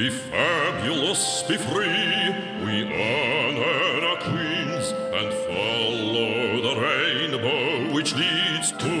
Be fabulous, be free. We honor our queens and follow the rainbow which leads to